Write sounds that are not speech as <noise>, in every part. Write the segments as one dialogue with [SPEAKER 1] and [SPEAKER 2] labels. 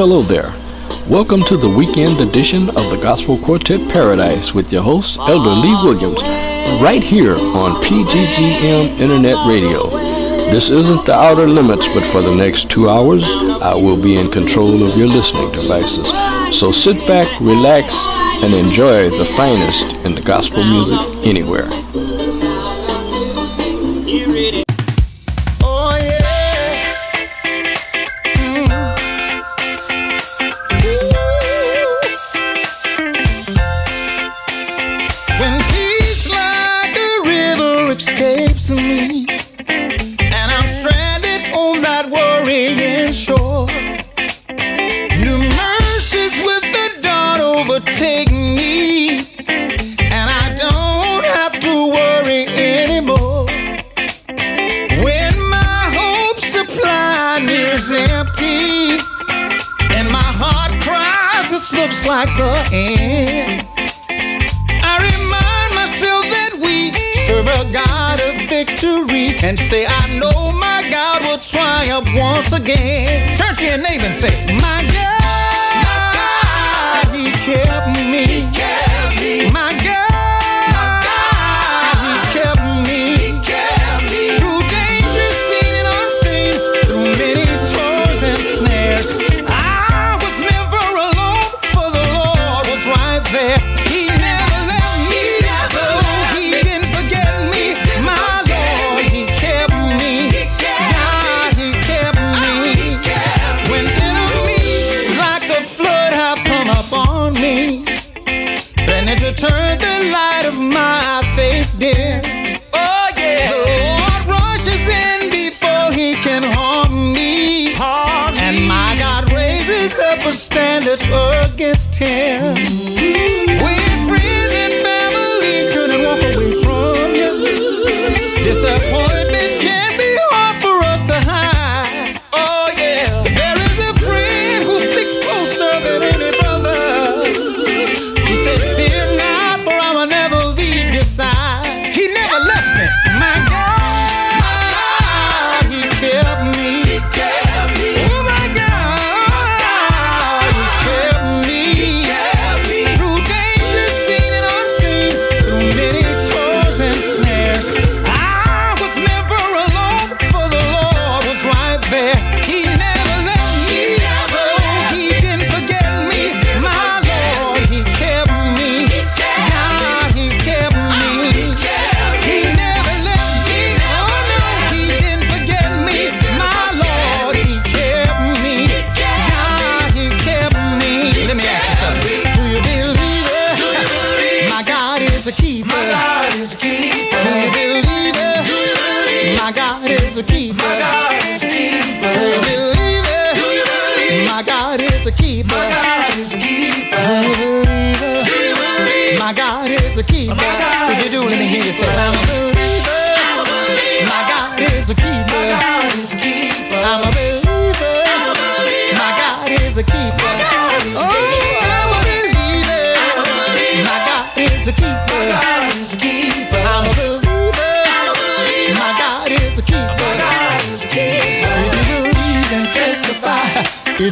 [SPEAKER 1] Hello there. Welcome to the weekend edition of the Gospel Quartet Paradise with your host, Elder Lee Williams, right here on PGGM Internet Radio. This isn't the outer limits, but for the next two hours, I will be in control of your listening devices. So sit back, relax, and enjoy the finest in the gospel music anywhere.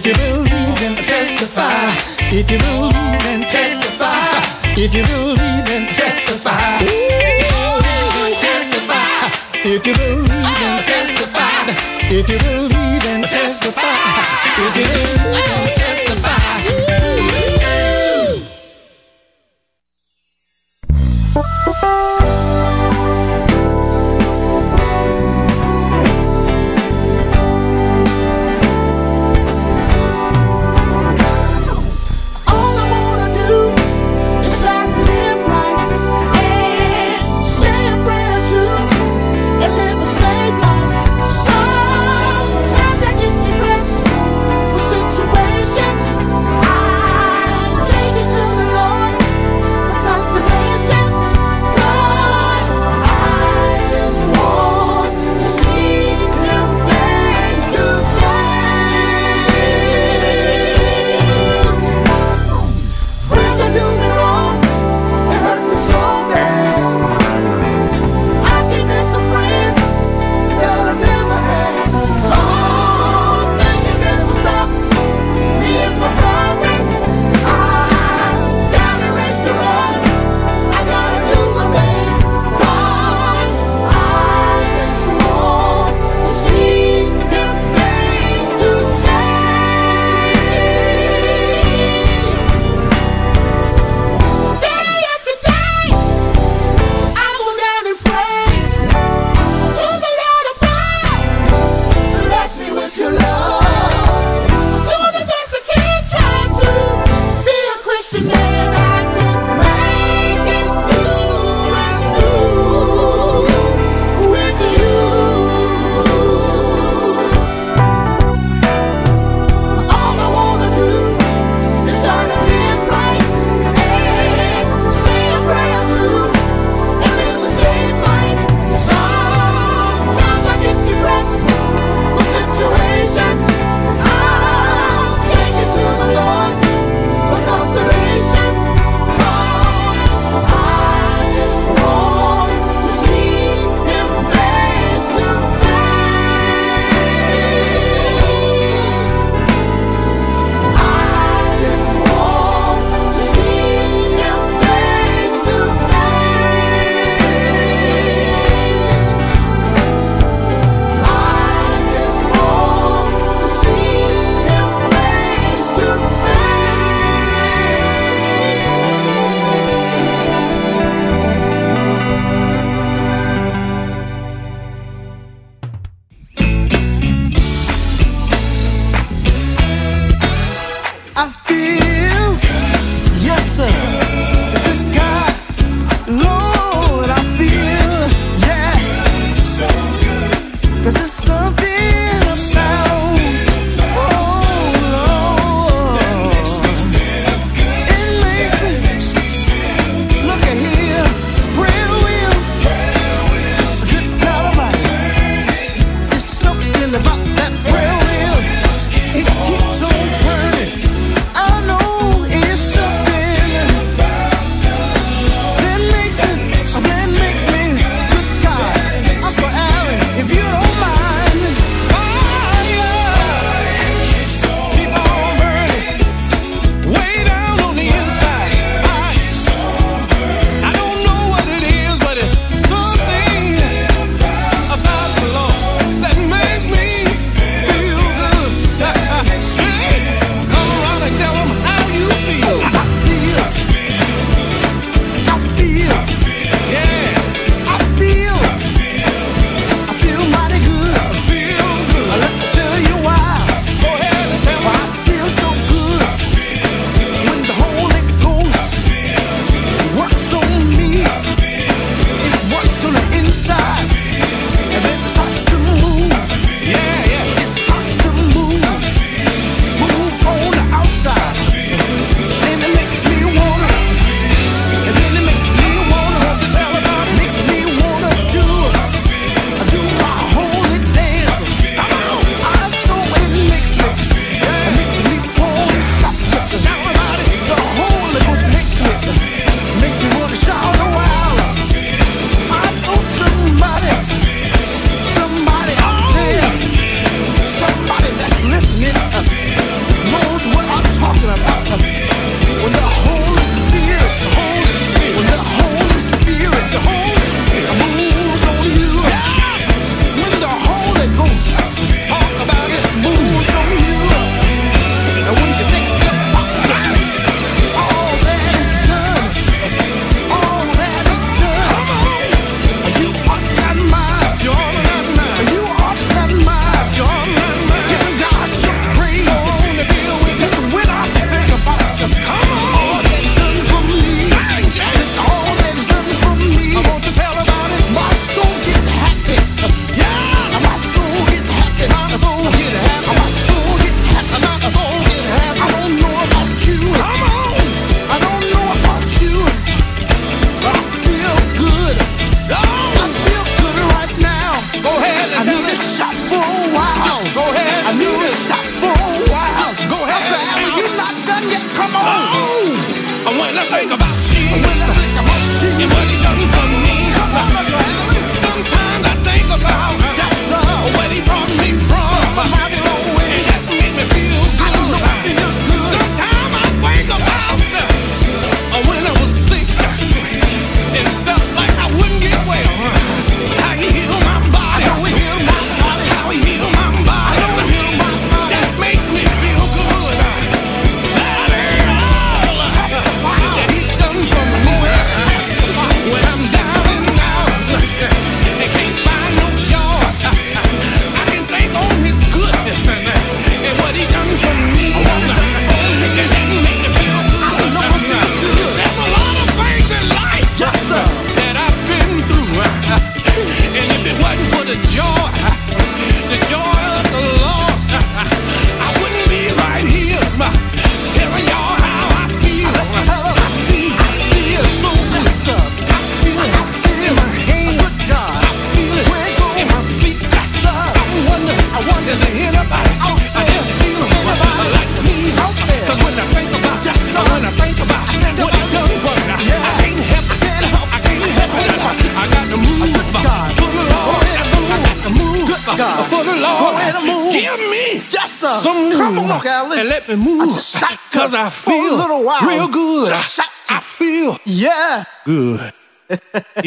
[SPEAKER 2] If you believe, then testify. If you believe, then testify. If you believe, then testify. Testify. If you believe, then testify. If you believe, then testify.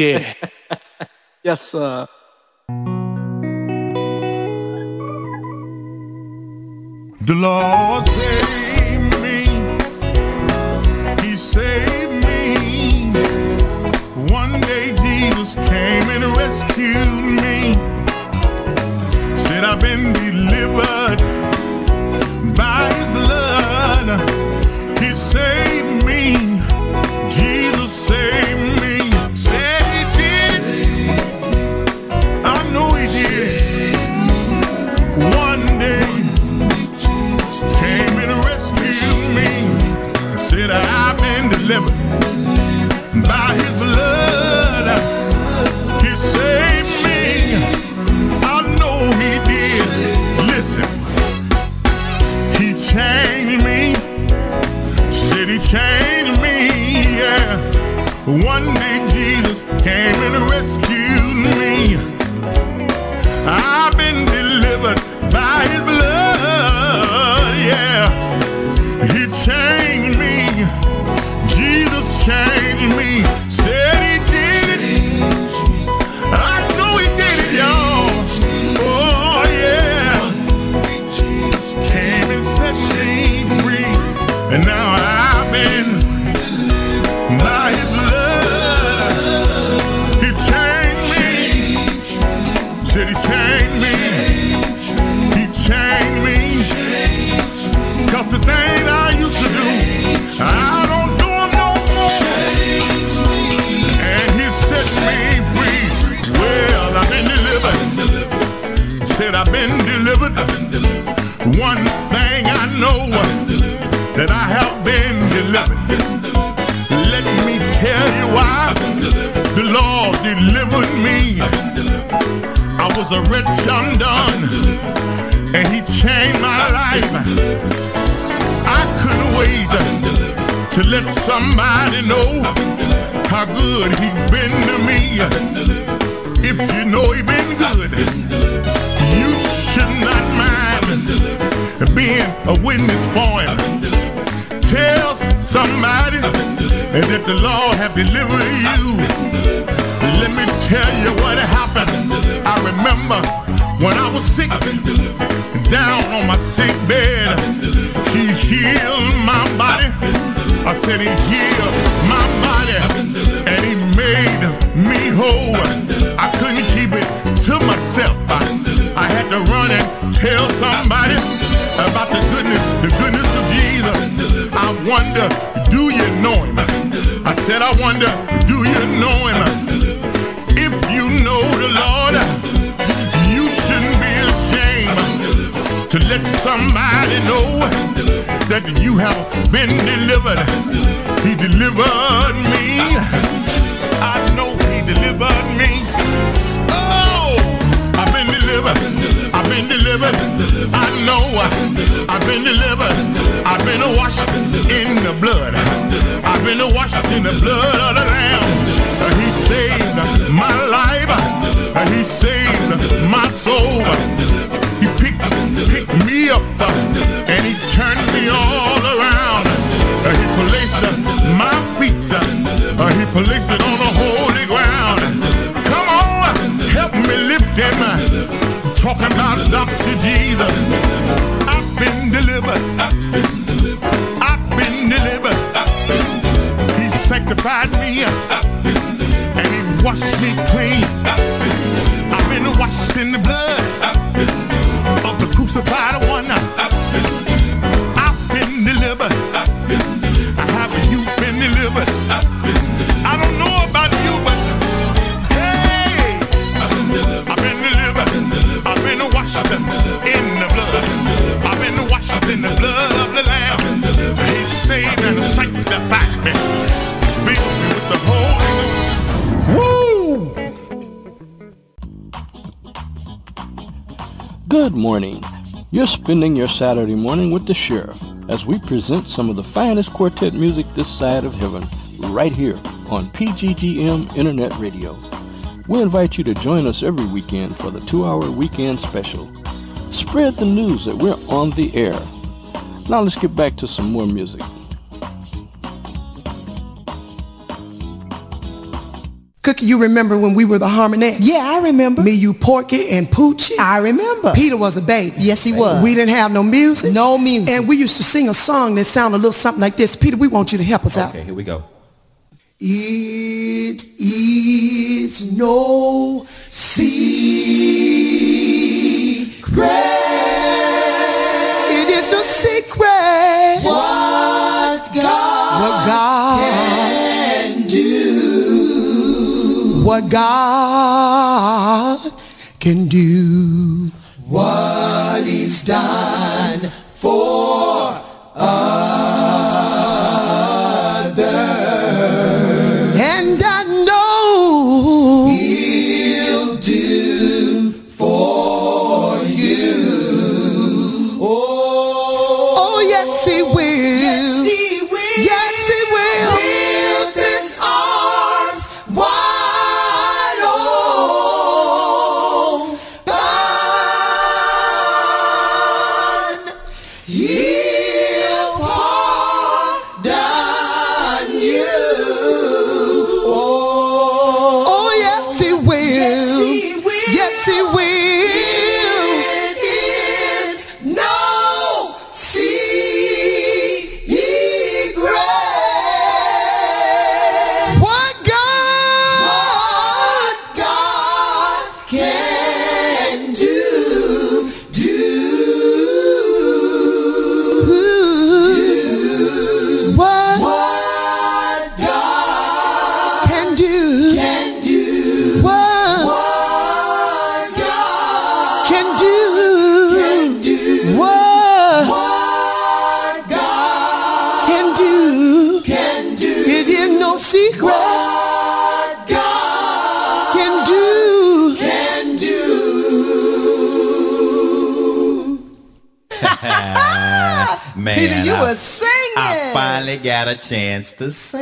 [SPEAKER 2] Yeah. <laughs> Yes, sir.
[SPEAKER 3] The Lord saved I was a wretch undone, and He changed my life. I couldn't wait to let somebody know how good He's been to me. If you know He's been good, you should not mind being a witness for Him. Tell somebody that the Lord have delivered you. Let me tell you what happened. I remember when I was sick, down on my sick bed. He healed my body. I said he healed my body, and he made me whole. I couldn't keep it to myself. I, I had to run and tell somebody about the goodness, the goodness of Jesus. I wonder, do you know him? I said, I wonder, do you know him? Know that you have been delivered. He delivered me. I know he delivered me. Oh, I've been delivered. I've been delivered. I know I've been delivered. I've been washed in the blood. I've been washed in the blood of the Lamb. He saved my life. He saved my soul. He picked, picked me up and he turned me all around. Uh, he placed uh, my feet. Uh, he placed it on the holy ground. Come on, help me lift him. Talking about Dr.
[SPEAKER 1] Good morning. You're spending your Saturday morning with the Sheriff as we present some of the finest quartet music this side of heaven, right here on PGGM Internet Radio. We invite you to join us every weekend for the two hour weekend special.
[SPEAKER 4] Spread the news that we're on the air. Now let's get back to some more music.
[SPEAKER 1] Cookie, you remember when we were the Harmonettes?
[SPEAKER 5] Yeah, I remember.
[SPEAKER 1] Me, you, Porky, and Poochie.
[SPEAKER 5] I remember.
[SPEAKER 1] Peter was a baby.
[SPEAKER 5] Yes, he was.
[SPEAKER 1] We didn't have no music.
[SPEAKER 5] No music.
[SPEAKER 1] And we used to sing a song that sounded a little something like this. Peter, we want you to help us out.
[SPEAKER 6] Okay, here we go.
[SPEAKER 1] It is no secret. What God can do. What He's done
[SPEAKER 6] chance to sing.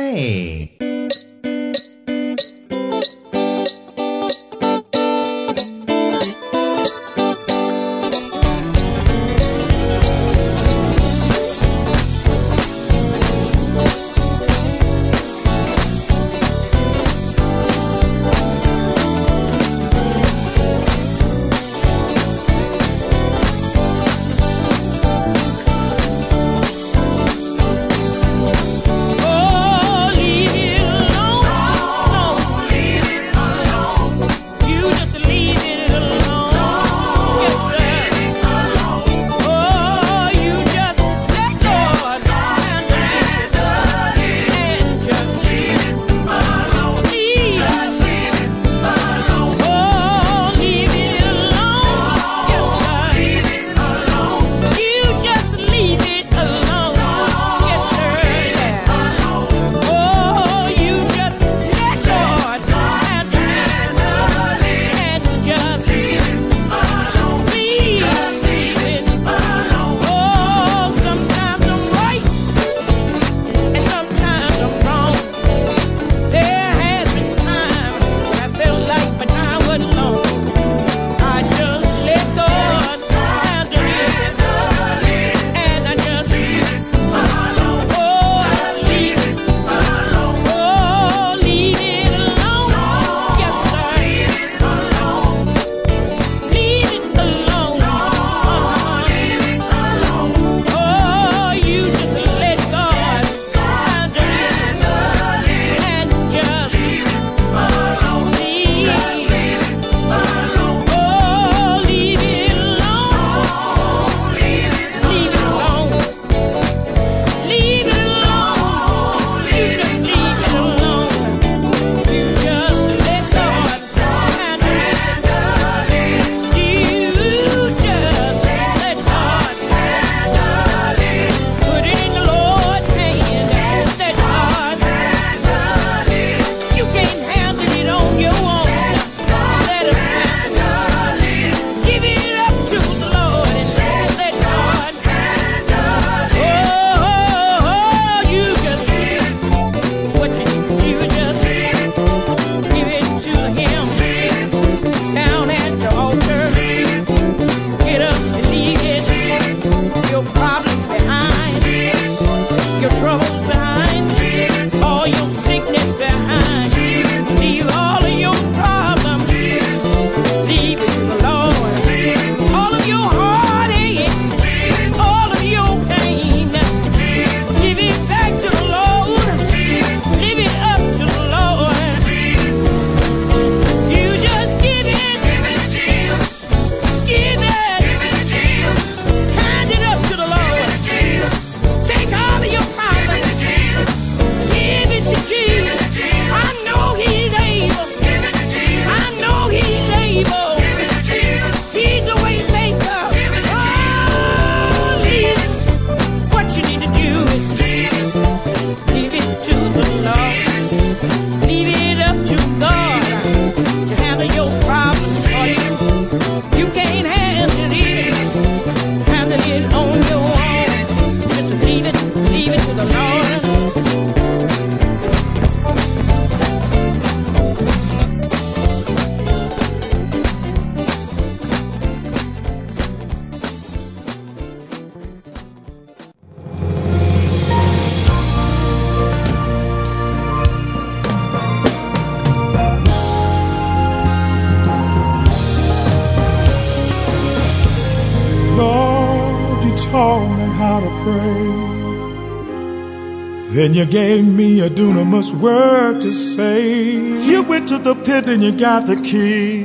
[SPEAKER 7] And you
[SPEAKER 8] gave me a dunamis word to say. You went to the pit and you got the key.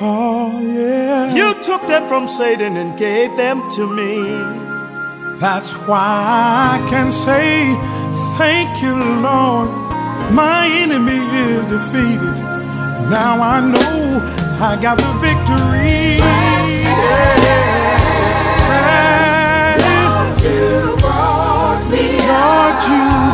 [SPEAKER 8] Oh, yeah.
[SPEAKER 9] You took them from Satan and gave them to me.
[SPEAKER 8] That's why I can say, Thank you, Lord. My enemy is defeated. Now I know I got the victory. Yeah. Lord, you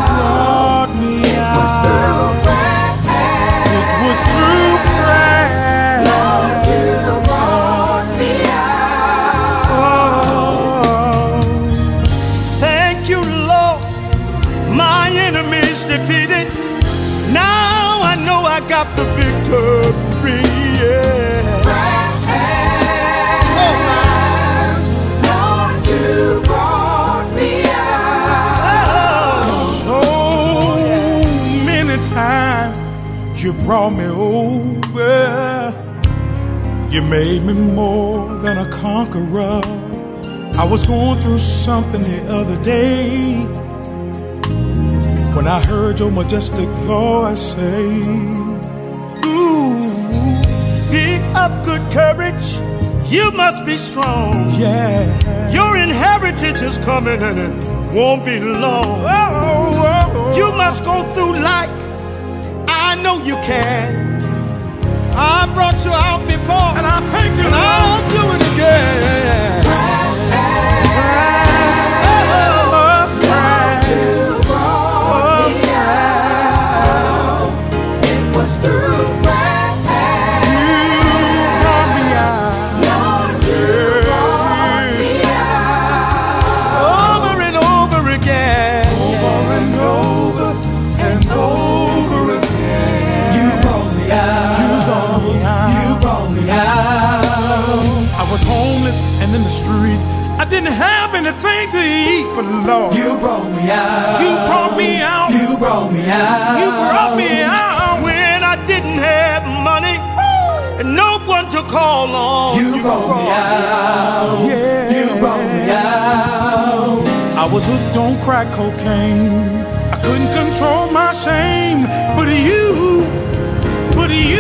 [SPEAKER 8] brought me over. You made me more than a conqueror. I was going through something the other day when I heard your majestic voice say,
[SPEAKER 9] Ooh, be of good courage. You must be strong.
[SPEAKER 8] Yeah.
[SPEAKER 9] Your inheritance is coming and it won't be long. Oh, oh, oh. You must go through life you can. I brought you out before, and I thank you, and I'll do it again.
[SPEAKER 8] was hooked on crack cocaine. I couldn't control my shame, but you, but you.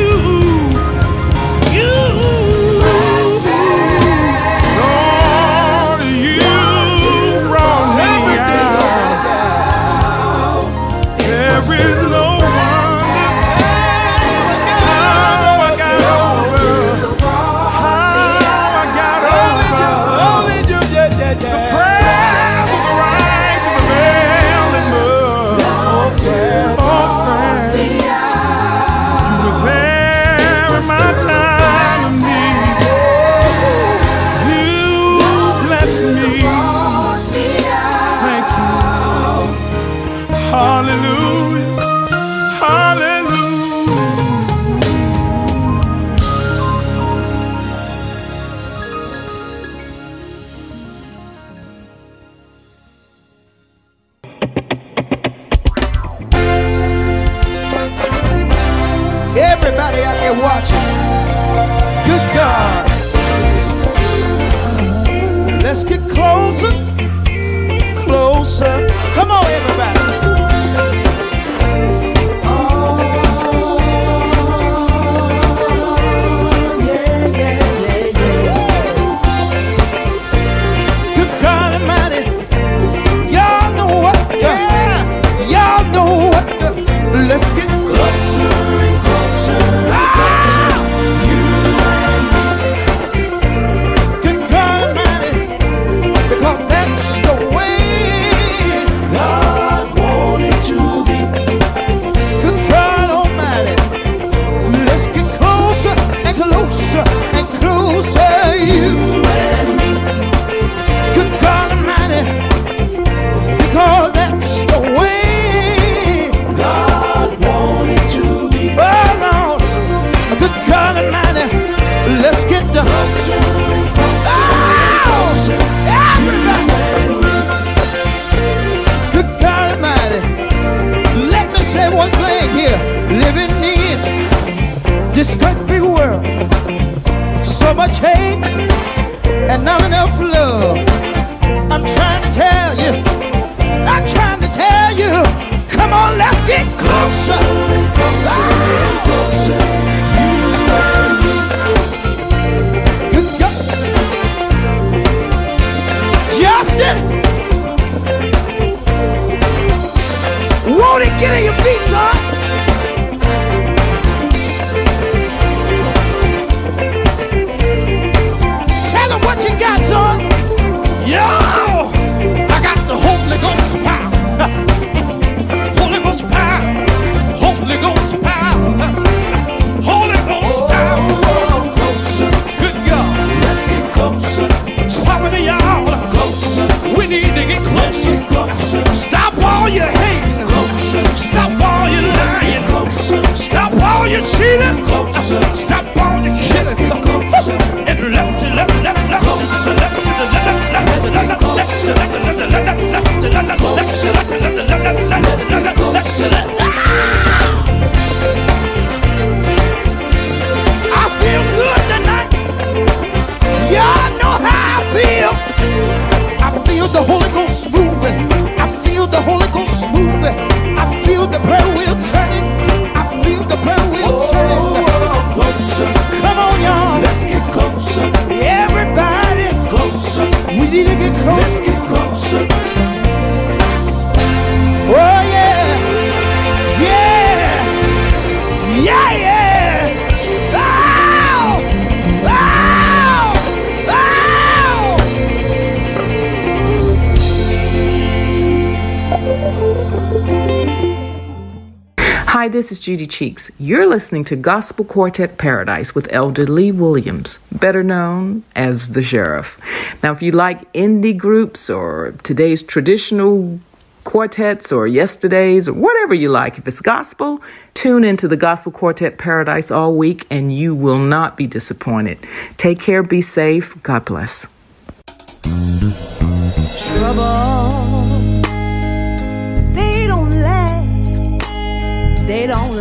[SPEAKER 10] Cheeks. You're listening to Gospel Quartet Paradise with Elder Lee Williams, better known as The Sheriff. Now, if you like indie groups or today's traditional quartets or yesterdays or whatever you like, if it's gospel, tune into the Gospel Quartet Paradise all week and you will not be disappointed. Take care, be safe. God bless.
[SPEAKER 11] Trouble. They don't laugh. They don't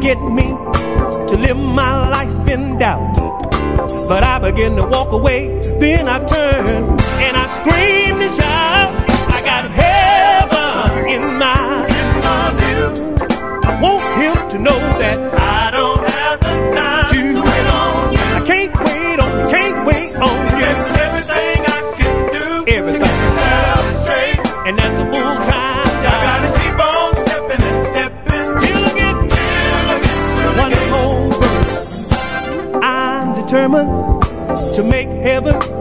[SPEAKER 12] get me to live my life in doubt. But I begin to walk away, then I turn and I scream and shout. I got determined to make heaven.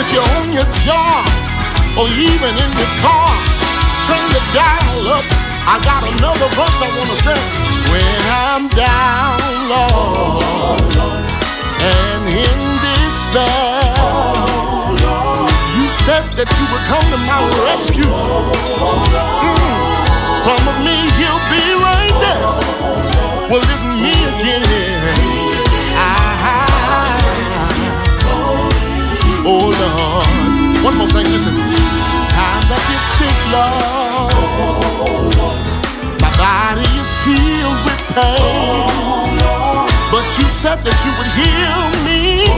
[SPEAKER 13] If you're on your job or even in your car, turn the dial up. I got another verse I wanna sing. When I'm down, Lord, and in despair, you said that you would come to my rescue. Mm. Promise me One more thing, listen. Sometimes I get sick, Lord. My body is filled with pain. But you said that you would heal me.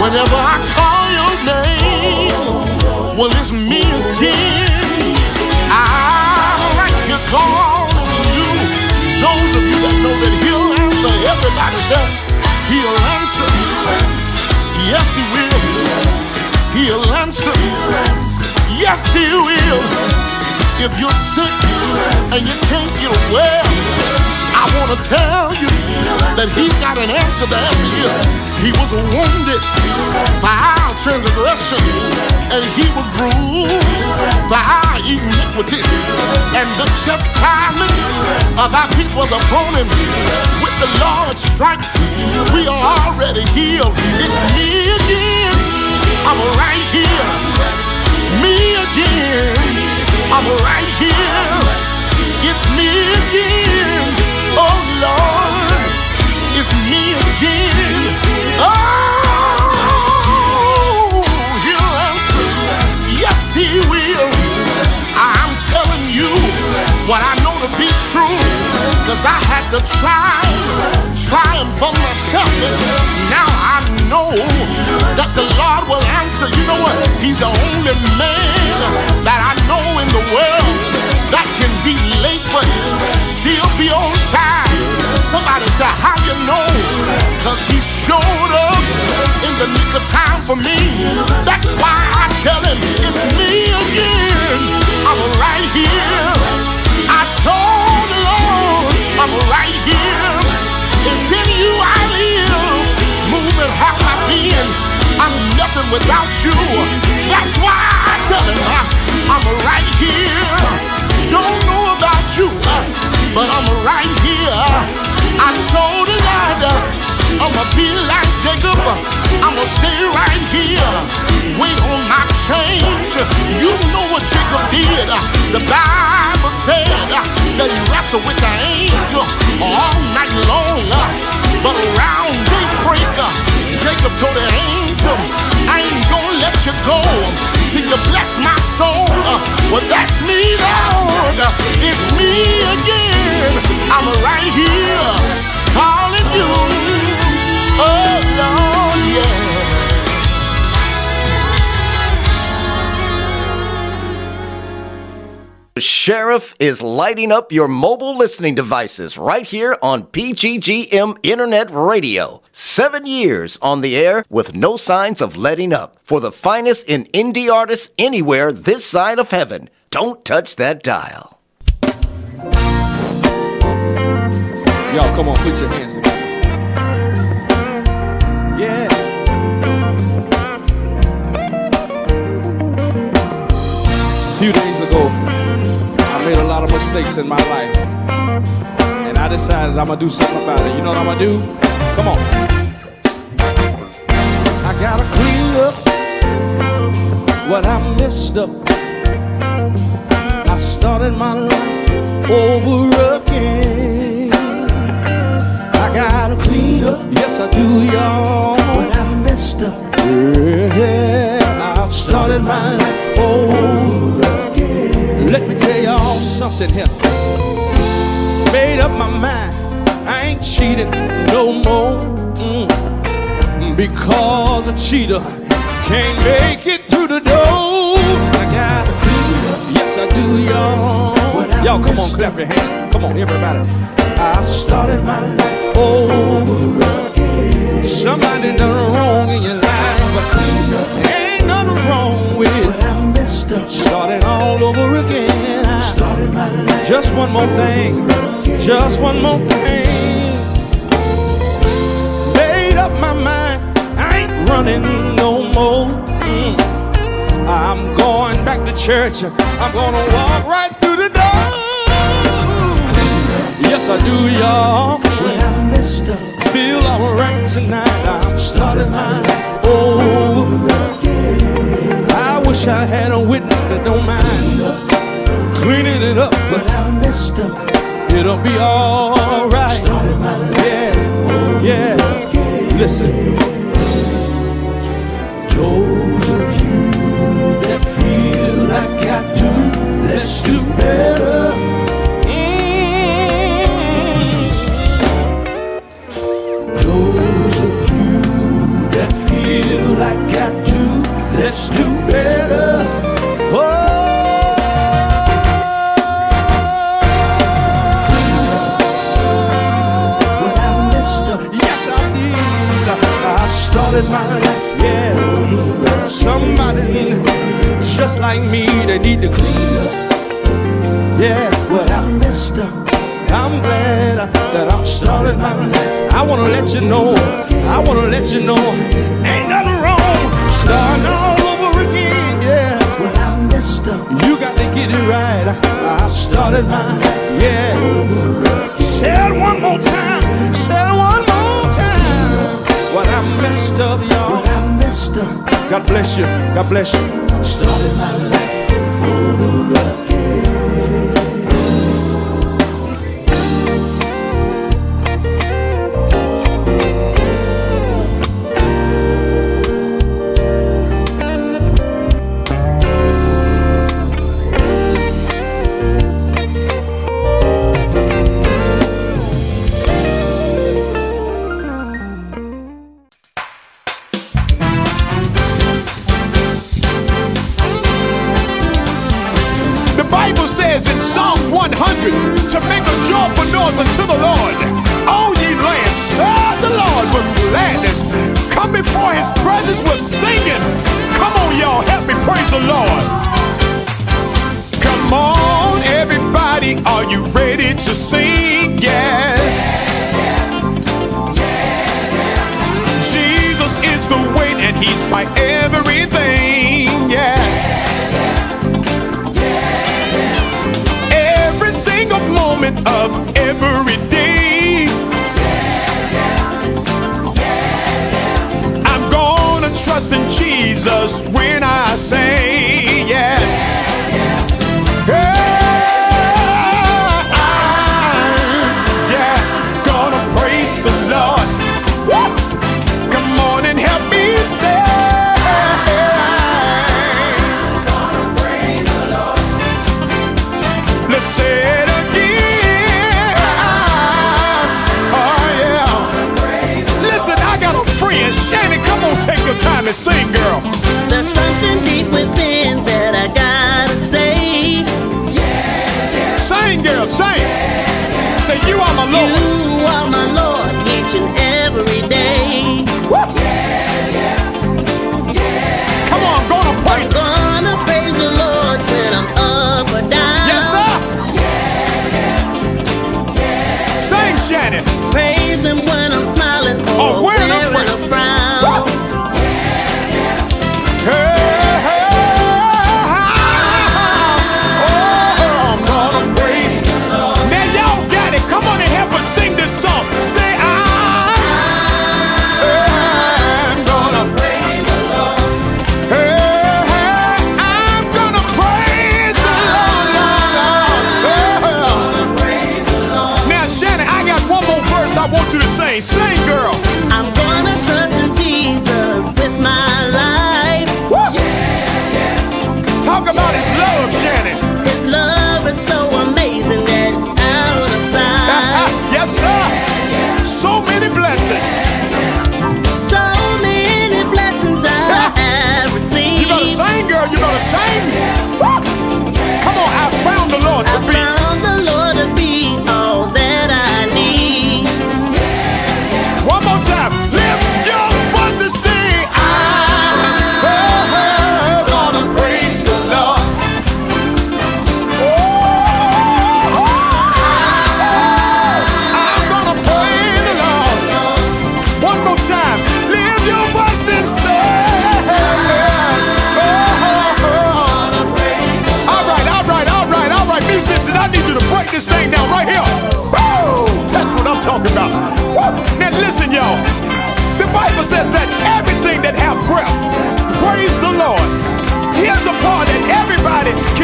[SPEAKER 13] Whenever I call your name, well, it's me again. I'm right here calling you. Those of you that know that he'll answer, everybody say, he'll answer. Yes, he will. He'll answer. Yes, he will. If you're sick and you can't get well, I want to tell you that he's got an answer. The answer is he was wounded for our transgressions, and he was bruised for our iniquities. And the chastisement of our peace was upon him. With the Lord's stripes, we are already healed. It's me again. I'm right here. Me again. I'm right here. It's me again. Oh Lord, it's me again. Oh, he'll answer. Yes, he will. I'm telling you what I know to be true. Cause I had to try, try him for myself. And now know that the Lord will answer. You know what? He's the only man that I know in the world that can be late but still be on time. Somebody say, how you know? Cause he showed up in the nick of time for me. That's why I tell him it's me again. I'm right here. I told the Lord I'm right here. How I been. I'm nothing without you. That's why I tell him uh, I'm right here. Don't know about you, uh, but I'm right here. I told the Lord uh, I'ma be like Jacob. I'ma stay right here. Wait on my change. You know what Jacob did. The Bible said that he wrestled with the angel all night long. But around daybreak, Jacob told the angel, I ain't gonna let you go till you bless my soul. Uh, well, that's me, Lord. It's me again. I'm right here calling you. Oh, Lord,
[SPEAKER 5] The sheriff is lighting up your mobile listening devices right here on PGGM Internet Radio. Seven years on the air with no signs of letting up. For the finest in indie artists anywhere this side of heaven. Don't touch that dial.
[SPEAKER 14] Y'all, come on, put your hands together. Yeah. A few days ago, made a lot of mistakes in my life. And I decided I'm gonna do something about it. You know what I'm gonna do? Come on. I gotta clean up what I messed up. I started my life over again. I gotta clean up. Yes, I do, y'all. What I messed up. Yeah, I started my life over. Let me tell y'all something here. Made up my mind. I ain't cheating no more. Mm. Because a cheater can't make it through the door. I gotta clean up. Yes, I do, y'all. Y'all, come on, clap your hands. Come on, everybody. I started my life over again. Somebody done wrong in your life, but ain't nothing wrong with it. Starting all over again. Started my life. Just one more thing. Just one more thing. Made up my mind. I ain't running no more. Mm. I'm going back to church. I'm gonna walk right through the door. Yes, I do, y'all. When I messed up, feel alright tonight. I'm starting my life over wish I had a witness that don't mind cleaning it up, but I messed up. It'll be alright. Yeah, yeah. Listen. Those of you that feel like I do, let's do better. Let's do better. Oh, started my life, yeah. Somebody just like me, they need to clean up. Yeah, but I messed up. I'm glad that I'm starting my life. I wanna let you know, I wanna let you know, get it right. I, I started my. Yeah, say it one more time, say it one more time. When I messed up, y'all. When I messed up, God bless you, God bless you. Started my life over again.
[SPEAKER 3] Are you ready to sing? Yes. Jesus is the way and he's my everything. Yeah. Every single moment of every day. I'm gonna trust in Jesus when I say Girl, sing. Say, you are my Lord.
[SPEAKER 15] You are my Lord each and every day. Woo.
[SPEAKER 3] Come on, I'm gonna praise
[SPEAKER 15] I'm gonna praise the Lord when I'm up or down.
[SPEAKER 3] Yes, sir. Sing, Shannon.
[SPEAKER 15] Praise Him when I'm smiling or
[SPEAKER 3] Oh, wearing
[SPEAKER 15] wearing a frown.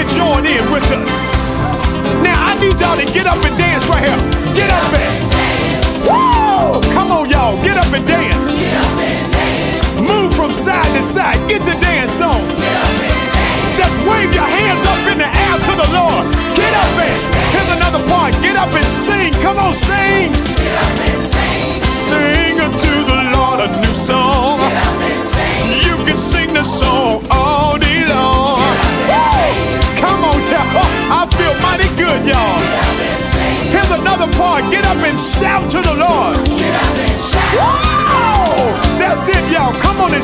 [SPEAKER 3] Everybody join in with us. Now I need y'all to get up and dance right here. Get up and Woo! Come on, y'all. Get up and dance. Move from side to side. Get your dance on. Just wave your hands up in the air to the Lord. Get up and here's another part. Get up and sing. Come on, sing. Sing unto the Lord a new song. You can sing the song good, y'all. Here's another part. Get up and shout to the Lord. Woo! That's
[SPEAKER 16] it,
[SPEAKER 3] y'all. Come on
[SPEAKER 14] and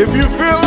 [SPEAKER 15] If you feel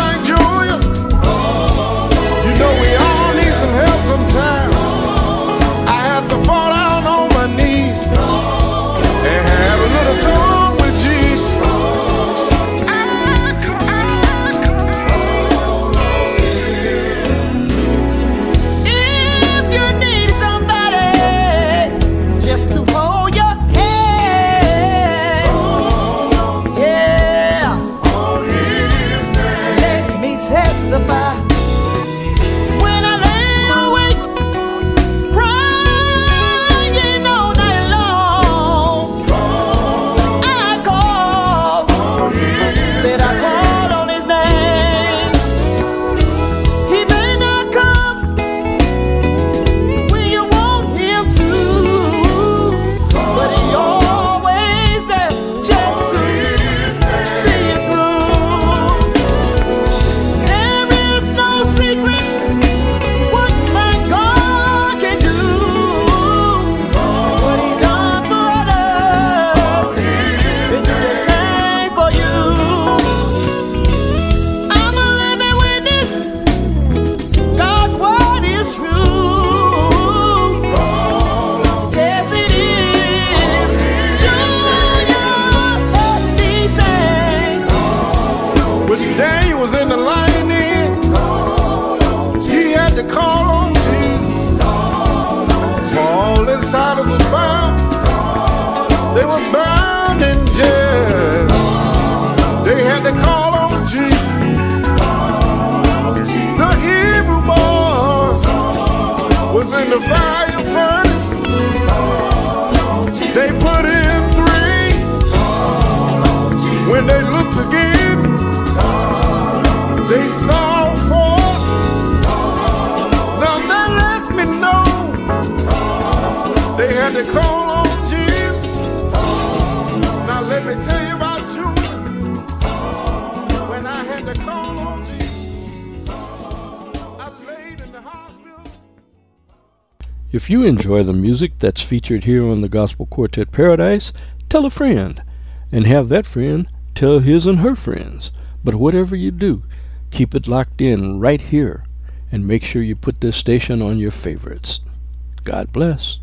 [SPEAKER 4] enjoy the music that's featured here on the Gospel Quartet Paradise, tell a friend and have that friend tell his and her friends. But whatever you do, keep it locked in right here and make sure you put this station on your favorites. God bless.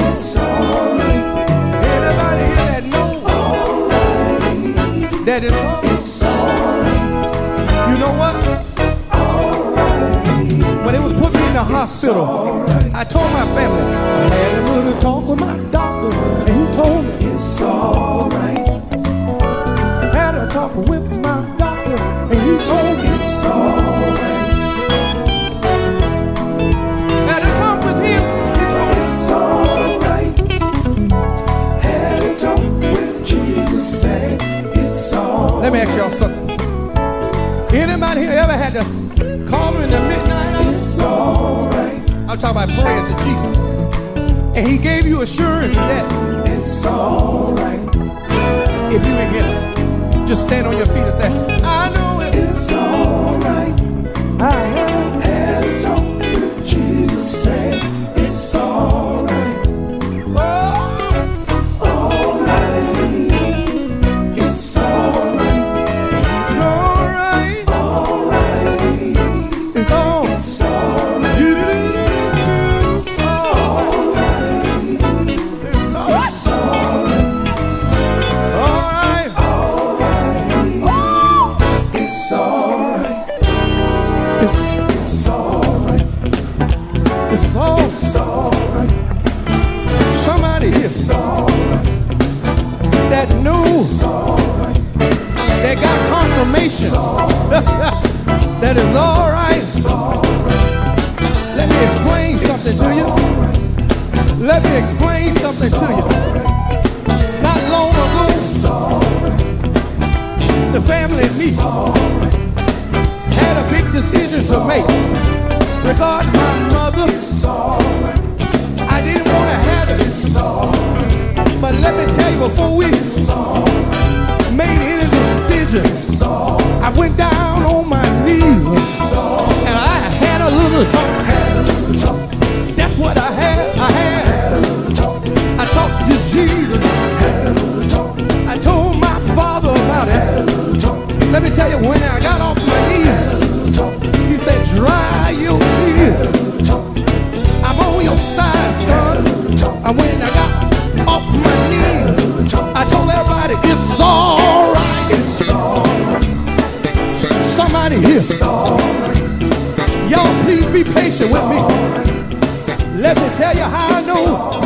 [SPEAKER 5] It's alright. Anybody hear that note? That is all right. You know what? When it was put me in the hospital, right. I told my family I had a little talk with my doctor, and he told me. ask y'all something. Anybody here ever had to call me in the midnight hour? It's all right. I'm talking about praying to Jesus. And he gave you assurance that it's all right. If you ain't here, just stand on your feet and say, something to you. Not long ago, the family and me had a big decision to
[SPEAKER 1] make regarding my mother. I didn't want to have it, but let me tell you before we made any decisions, I went down on my knees and I had a little talk. That's what I had. I had to Jesus. Had a little talk. I told my father about it. Let me tell you, when I got off my knees, he said, dry your tears. I'm on your side, son. And when I got off my knees, I told everybody, it's all right. It's all right. Somebody here. Y'all please be patient with me. Let me tell you how I know.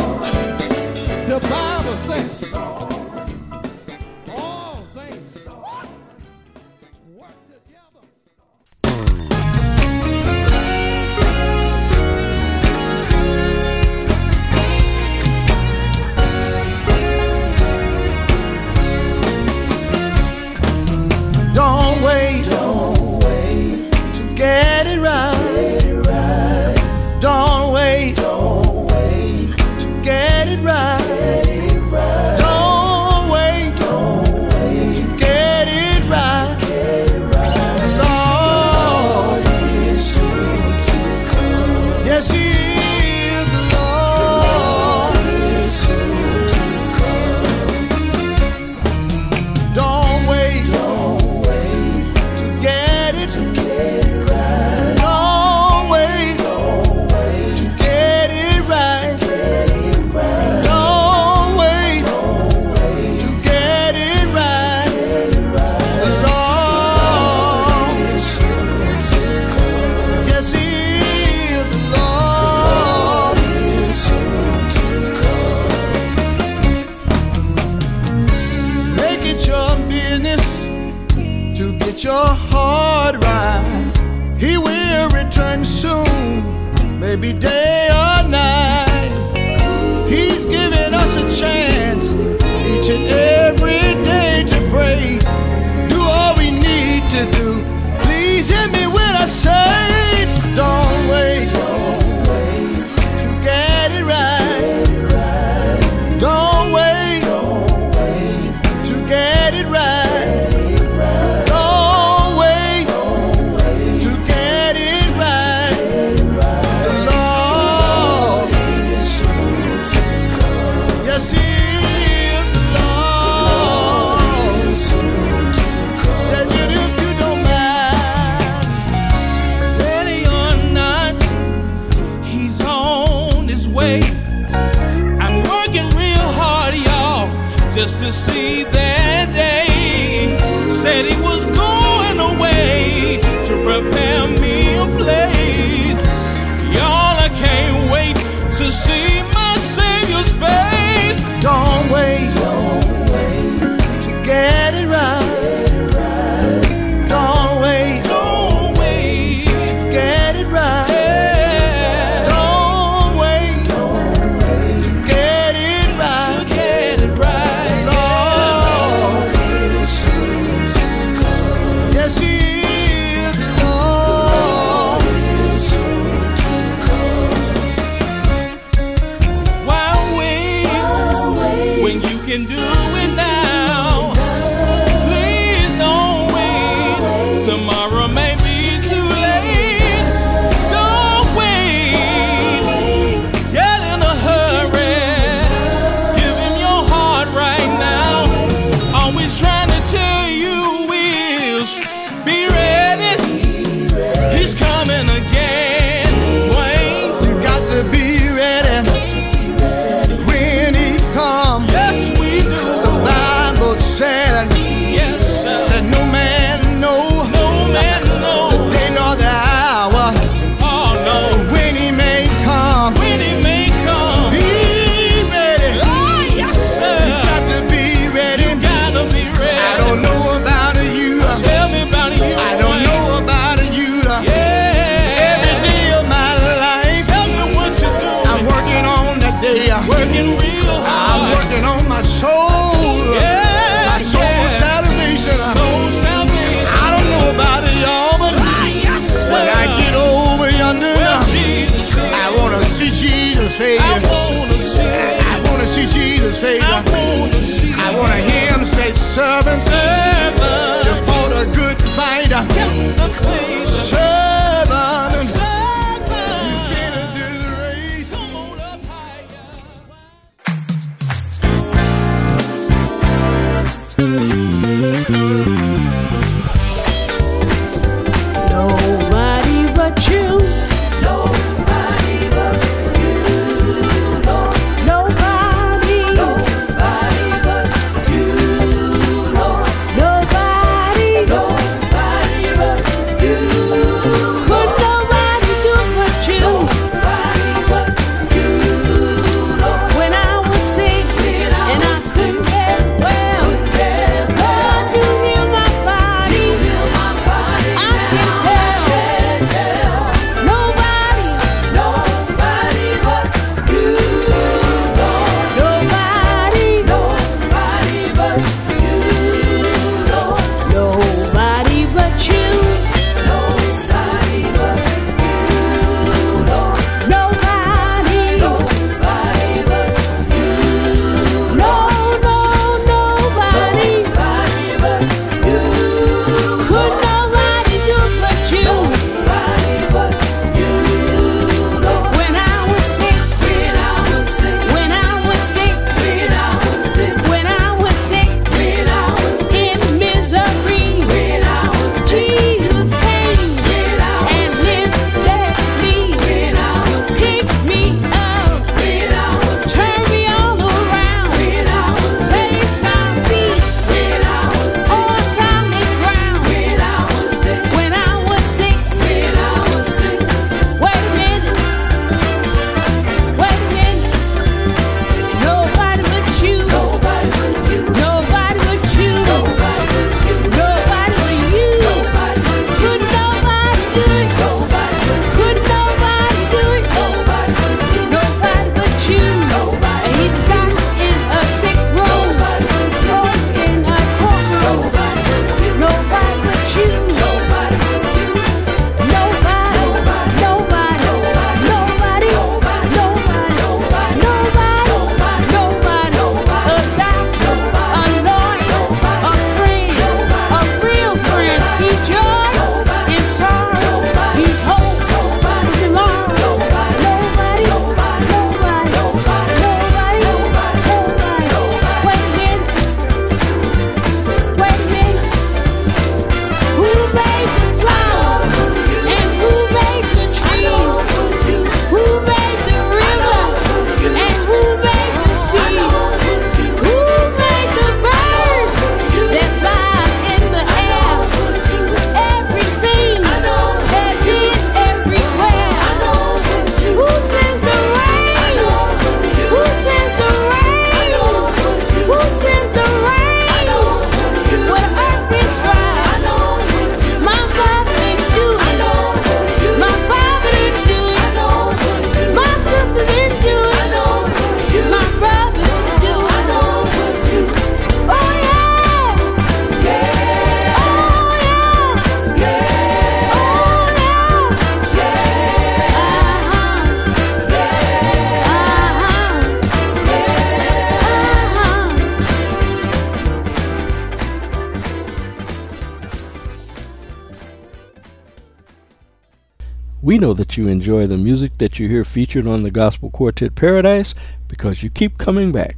[SPEAKER 1] Know that you enjoy the music that you hear featured on the Gospel Quartet Paradise because you keep coming back.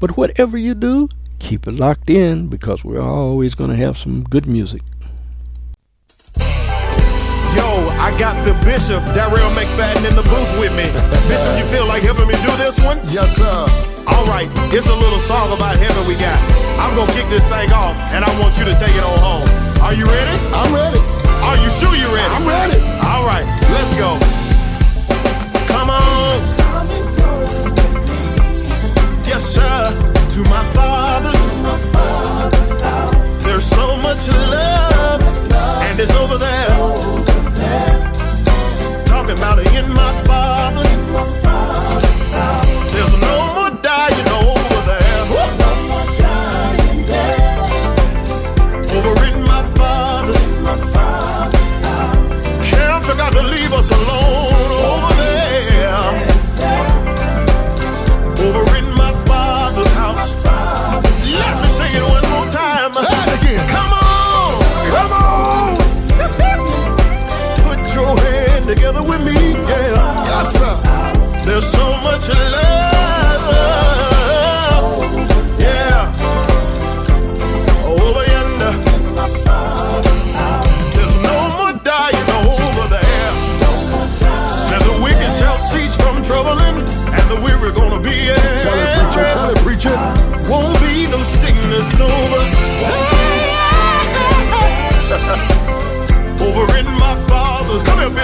[SPEAKER 1] But whatever you do, keep it locked in because we're always going to have some good music.
[SPEAKER 17] The Bishop, Darrell McFadden, in the booth with me. <laughs> Bishop, you feel like helping me do this one?
[SPEAKER 18] Yes, sir.
[SPEAKER 17] All right, it's a little song about heaven we got. I'm gonna kick this thing off, and I want you to take it on home. Are you ready?
[SPEAKER 18] I'm ready.
[SPEAKER 17] Are you sure you're ready?
[SPEAKER 18] I'm ready.
[SPEAKER 17] All right, let's go. Come on. Yes, sir. To my father's. There's so much love, and it's over there. Talking about in my father's.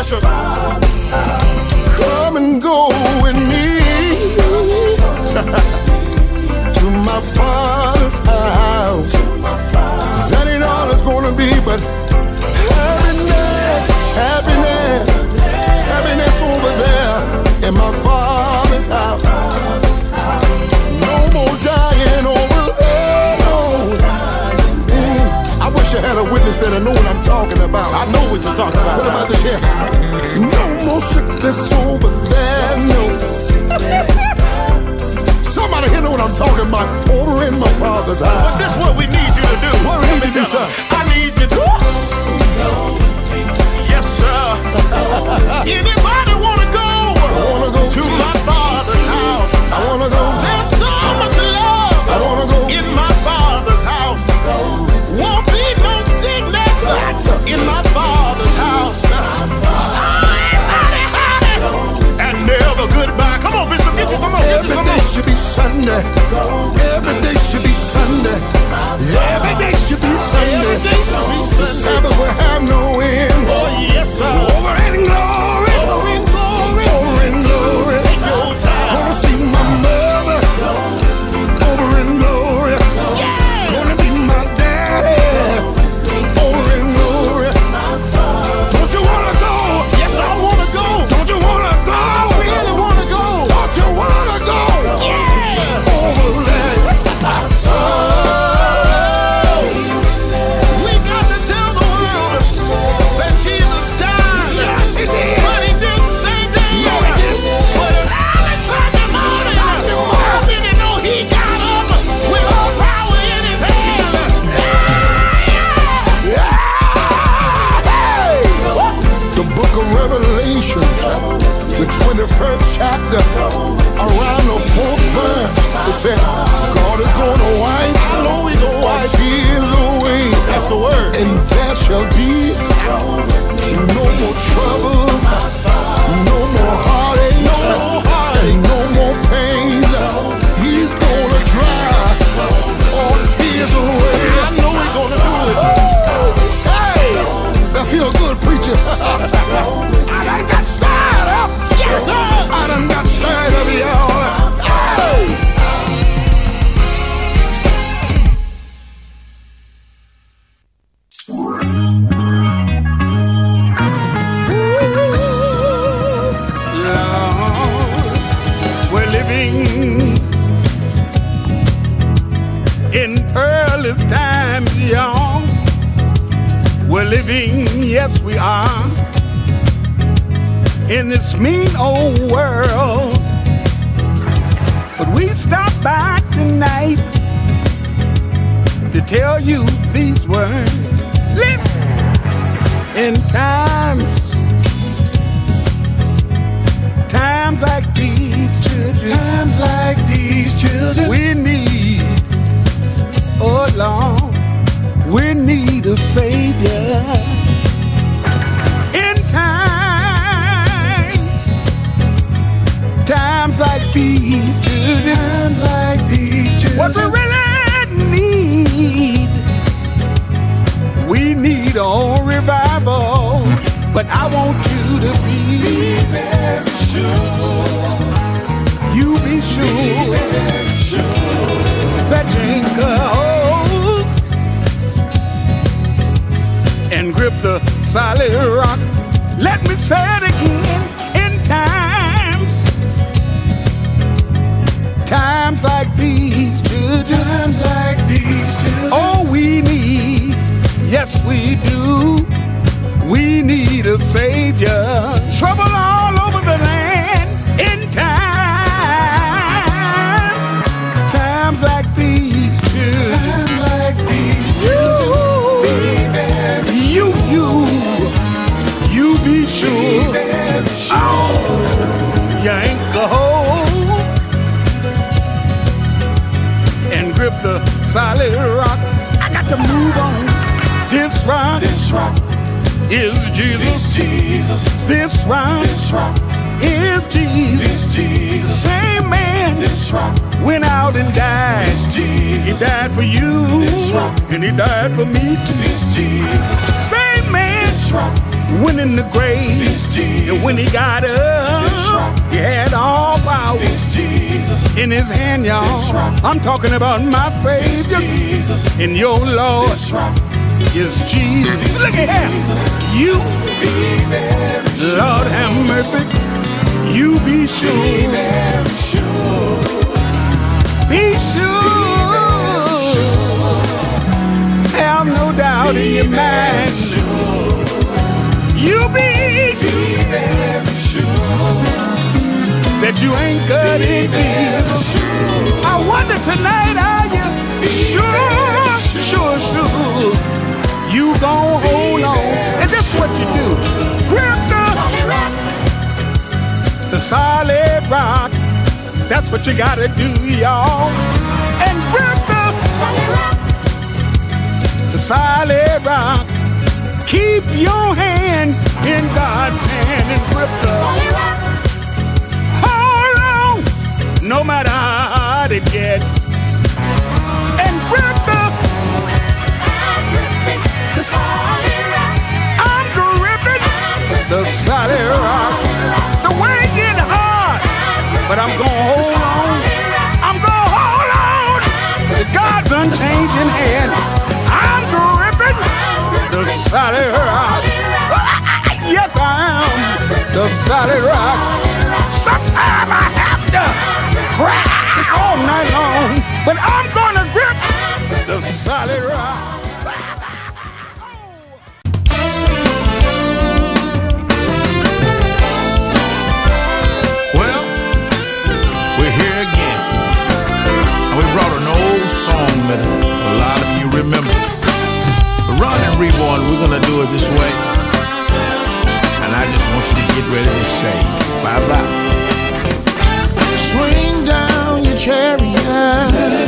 [SPEAKER 17] Bishop.
[SPEAKER 18] Come and go with me <laughs> to my father's house. That ain't all it's gonna be, but happiness, happiness, happiness over there in my father's house. Had a witness that I know what I'm talking about.
[SPEAKER 17] I know what you're talking about.
[SPEAKER 18] What about this here? No more sickness over there, no. Somebody here know what I'm talking about. Over in my father's house.
[SPEAKER 17] But this what we need you to do.
[SPEAKER 18] What we need to do, sir?
[SPEAKER 17] I need you to. Yes, sir. Anybody wanna go?
[SPEAKER 18] wanna go.
[SPEAKER 17] to my father's house?
[SPEAKER 18] I wanna go.
[SPEAKER 17] There's so much love.
[SPEAKER 18] I wanna go.
[SPEAKER 17] in my father's house. Won't be no sickness
[SPEAKER 18] That's a-
[SPEAKER 17] in my father's house. Always howdy, howdy. And never goodbye. Come on, Bishop, get you some more. Get you some
[SPEAKER 18] day
[SPEAKER 17] more.
[SPEAKER 18] should be Sunday. Every day should be Sunday. Every day should be Sunday.
[SPEAKER 17] Every day should be
[SPEAKER 18] The
[SPEAKER 17] Sunday.
[SPEAKER 18] Sabbath will have no end.
[SPEAKER 17] Oh yes, sir.
[SPEAKER 18] Over in glory. Said, God is going to wipe
[SPEAKER 17] I know he gonna wipe.
[SPEAKER 18] tears away,
[SPEAKER 17] That's the word.
[SPEAKER 18] and there shall be no more troubles,
[SPEAKER 2] solid rock. Sometimes I have to cry all night long, but I'm gonna grip the solid rock.
[SPEAKER 14] Well, we're here again. And we brought an old song that a lot of you remember. Ron and Reborn, we're gonna do it this way say bye bye.
[SPEAKER 19] Swing down
[SPEAKER 5] your chariot.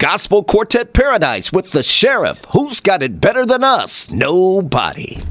[SPEAKER 5] Gospel Quartet Paradise with the Sheriff. Who's got it better than us? Nobody.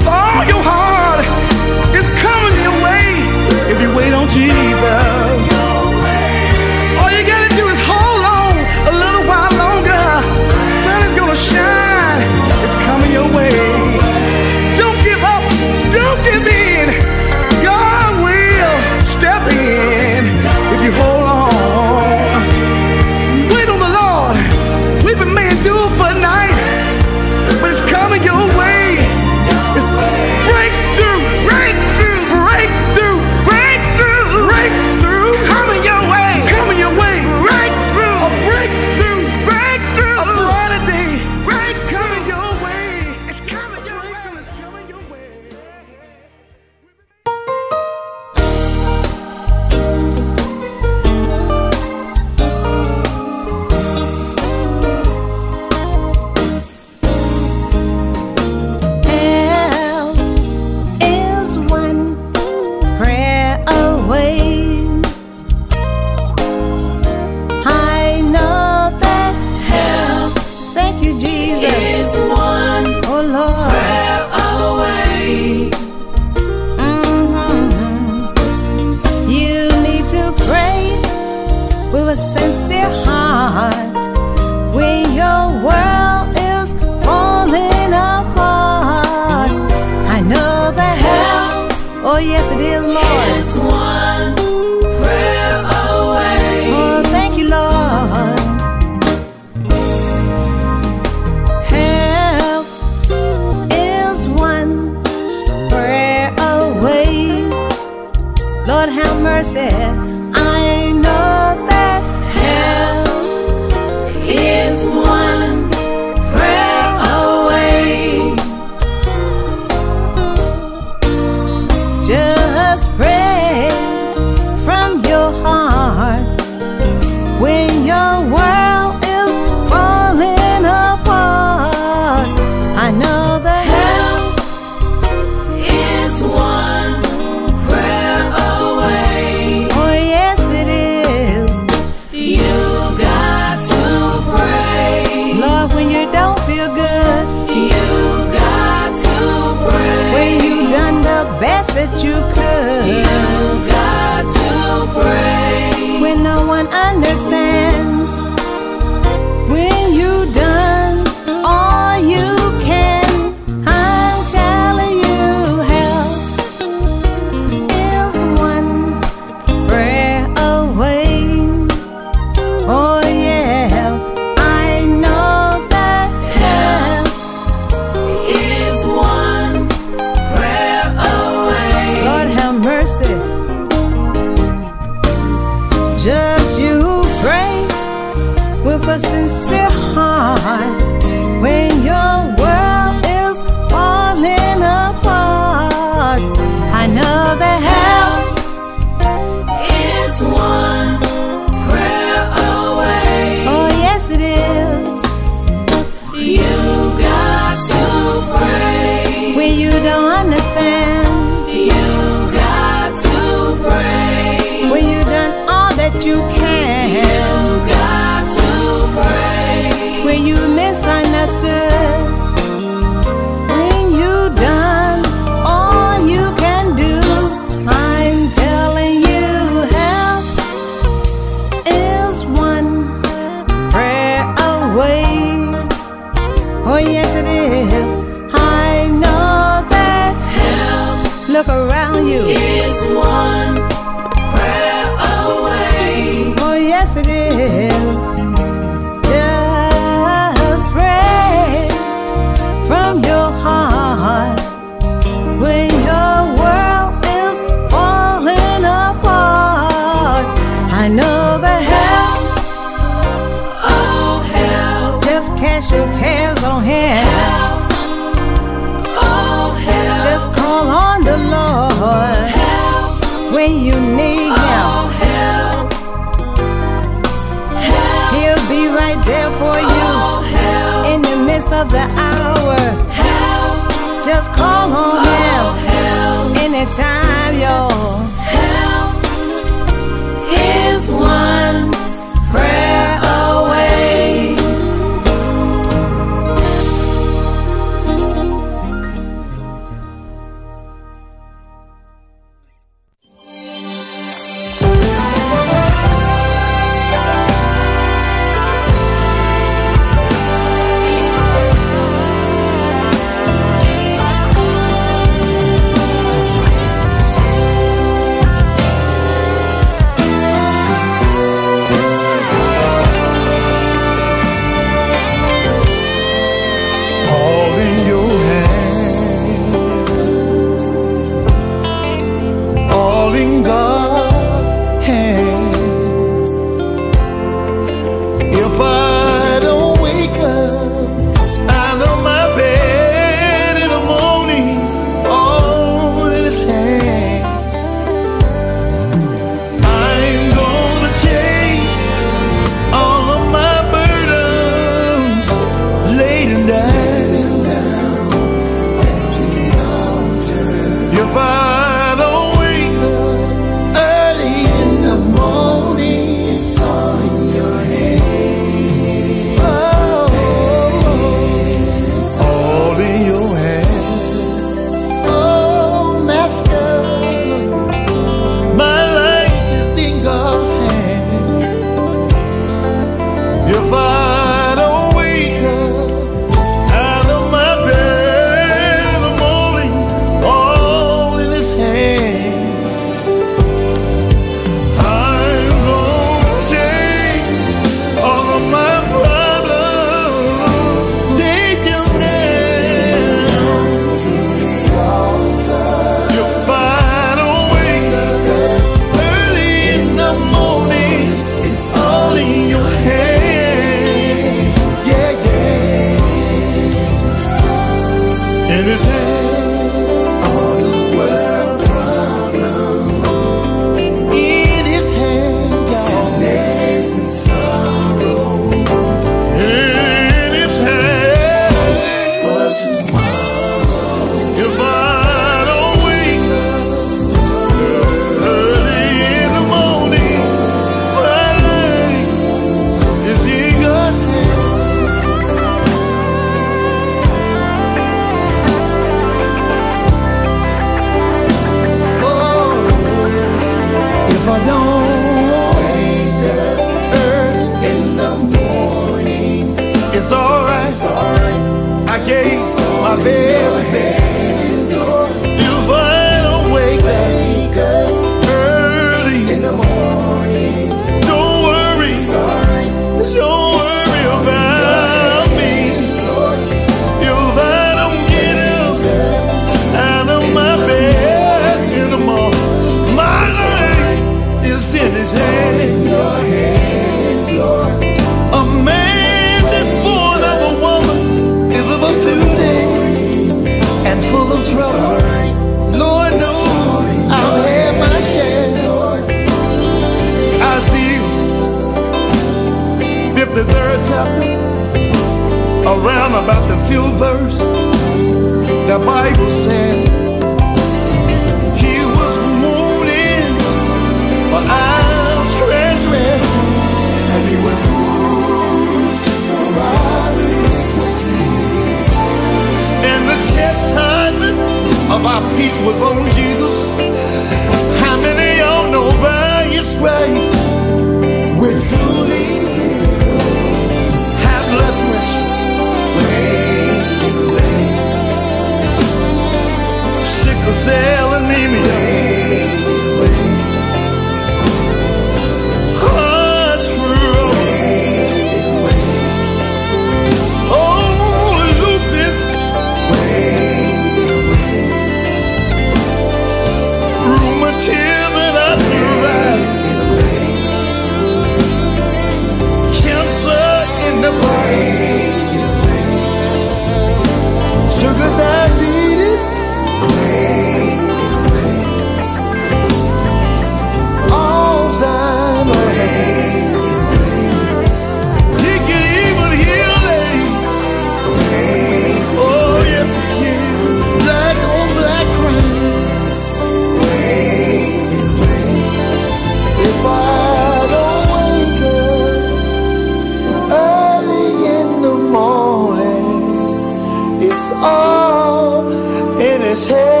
[SPEAKER 13] his head.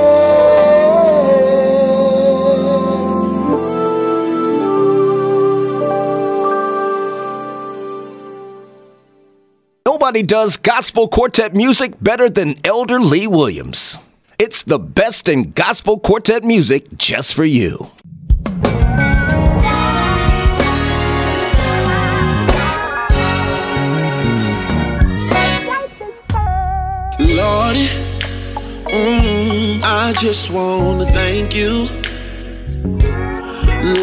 [SPEAKER 5] Nobody does gospel quartet music better than Elder Lee Williams. It's the best in gospel quartet music just for you.
[SPEAKER 14] Lordy. I just wanna thank you,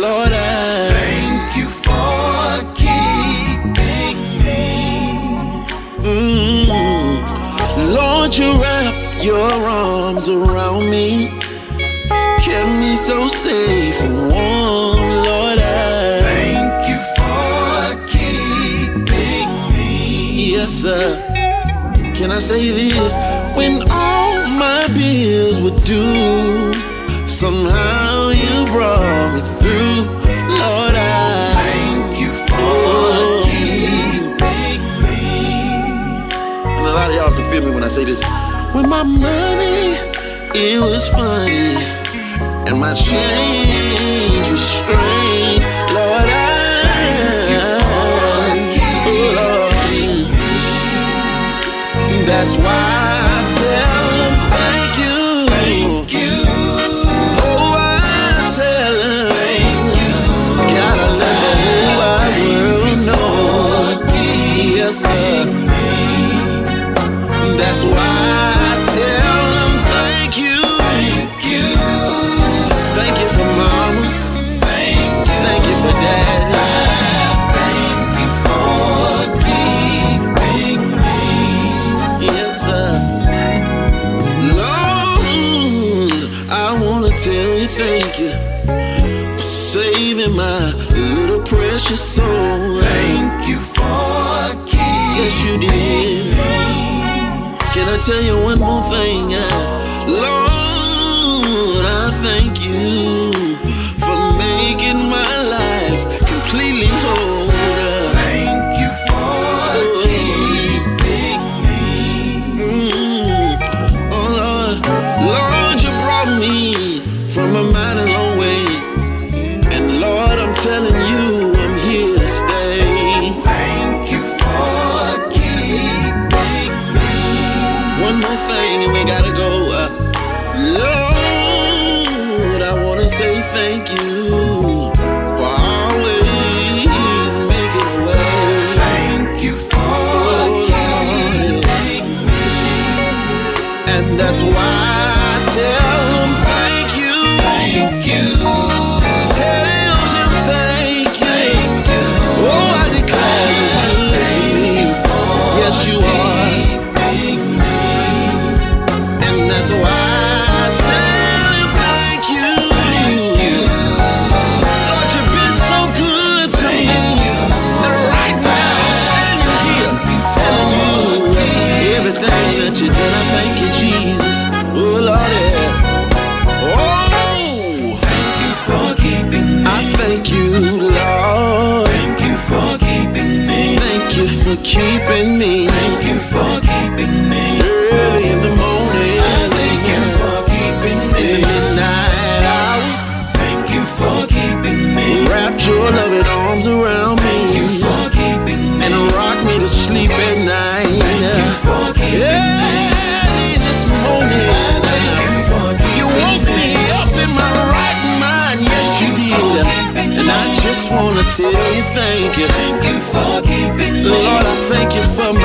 [SPEAKER 14] Lord. I thank you for keeping me. Mm-hmm. Lord, you wrapped your arms around me, kept me so safe and warm, Lord. I thank you for keeping me. Yes, sir. Can I say this? When all feels would do. Somehow you brought me through, Lord. I thank you for oh, keeping me. And a lot of y'all can feel me when I say this. With my money, it was funny, and my change was strange. tell you one more thing. for keeping me. Thank you for thank you for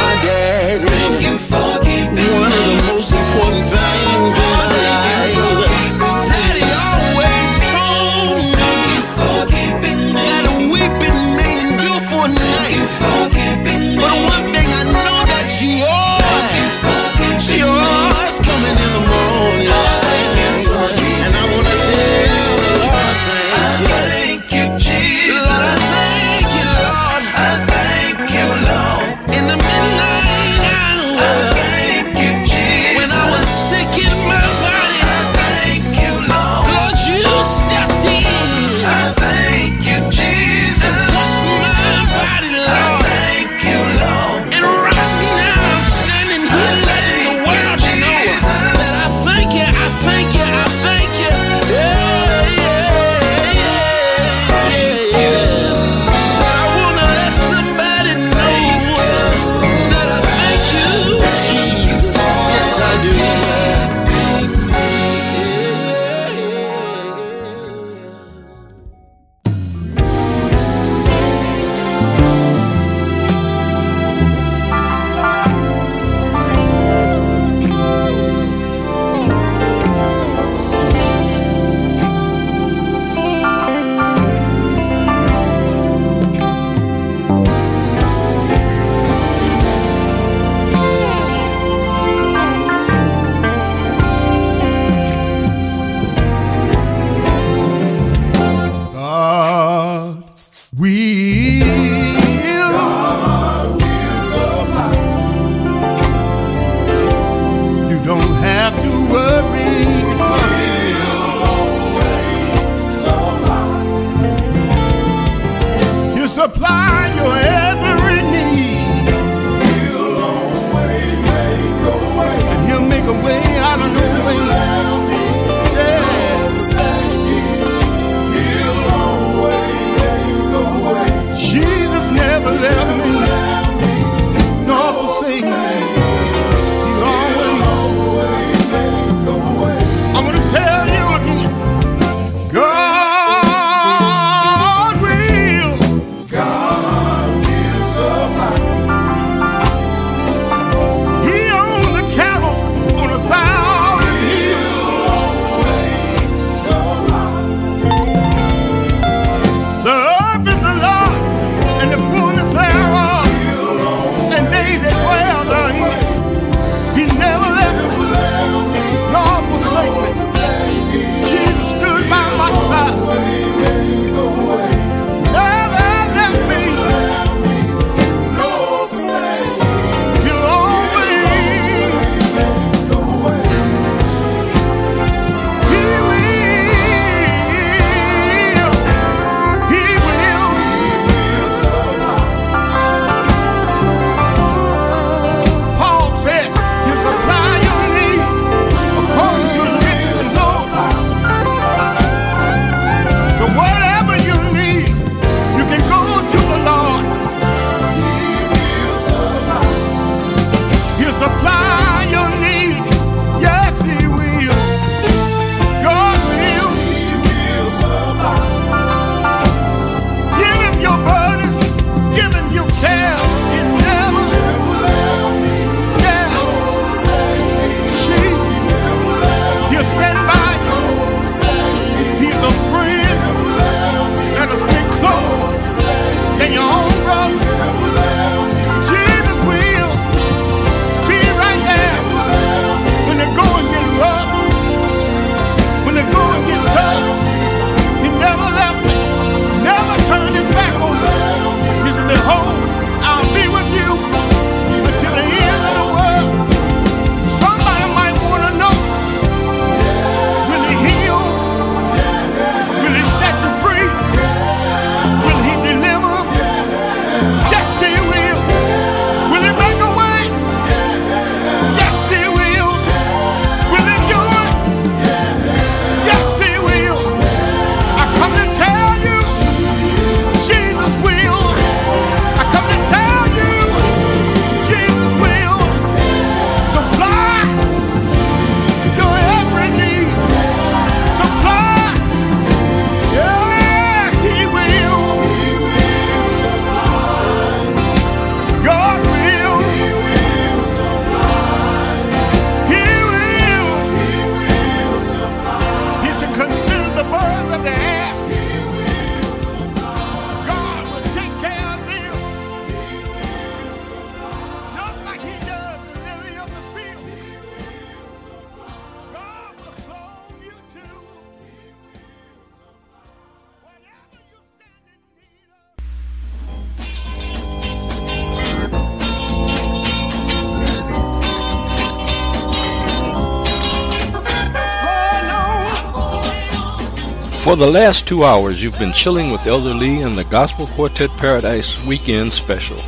[SPEAKER 14] For the
[SPEAKER 4] last two hours, you've been chilling with Elder Lee and the Gospel Quartet Paradise Weekend Special.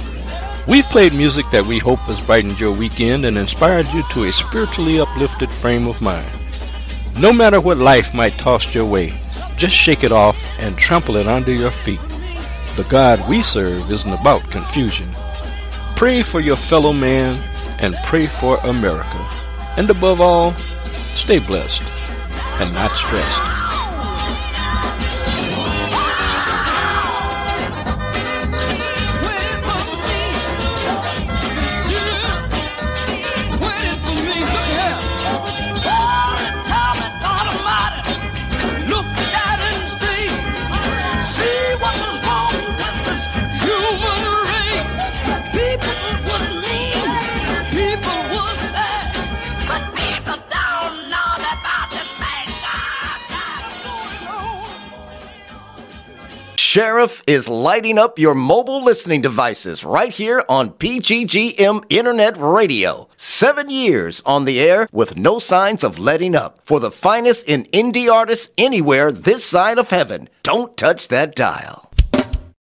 [SPEAKER 4] We've played music that we hope has brightened your weekend and inspired you to a spiritually uplifted frame of mind. No matter what life might toss your way, just shake it off and trample it under your feet. The God we serve isn't about confusion. Pray for your fellow man and pray for America. And above all, stay blessed and not stressed.
[SPEAKER 20] Is lighting up your mobile listening devices right here on PGGM Internet Radio. Seven years on the air with no signs of letting up. For the finest in indie artists anywhere this side of heaven, don't touch that dial.